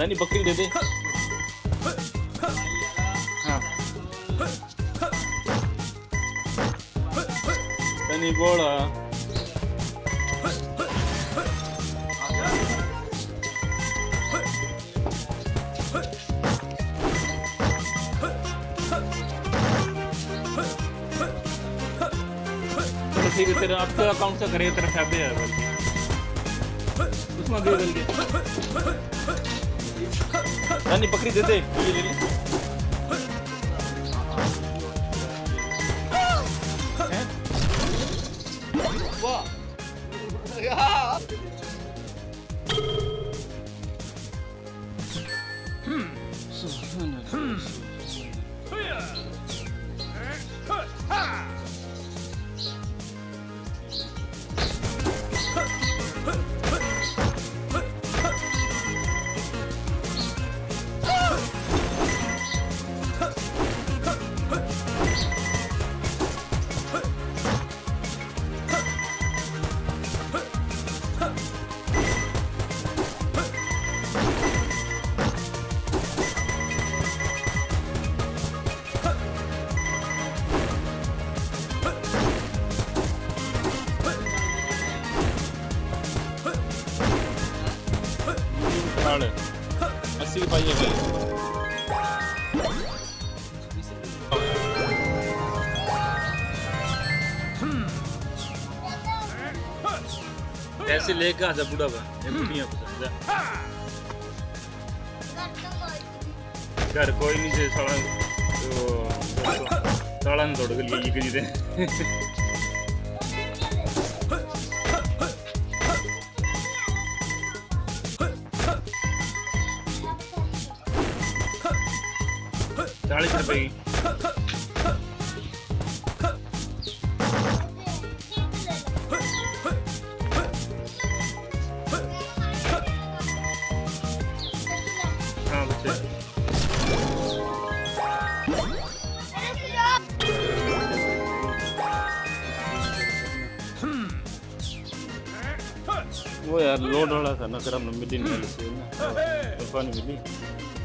दानी बकरी दे दे। हाँ। बोला। ठीक है अकाउंट से करेगा तेरा फ़ायदे है। बल्कि उसमें भी बल्कि दानी बकरी दे दे ये ले ले साढ़े अस्सी पाइए भाई ऐसे लेके आ जा बुढ़ा है घर कोई नहीं से तो साला तोड़ के लिए ये करी दे चालीस हाँ वो यार लोड वाला था ना कर हमने मिली नहीं पानी मिली